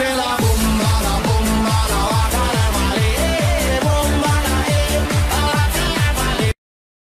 en la boca.